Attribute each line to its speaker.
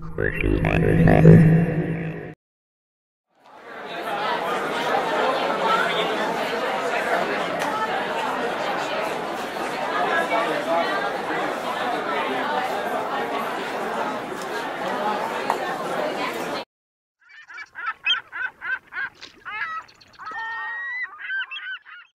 Speaker 1: Christmas.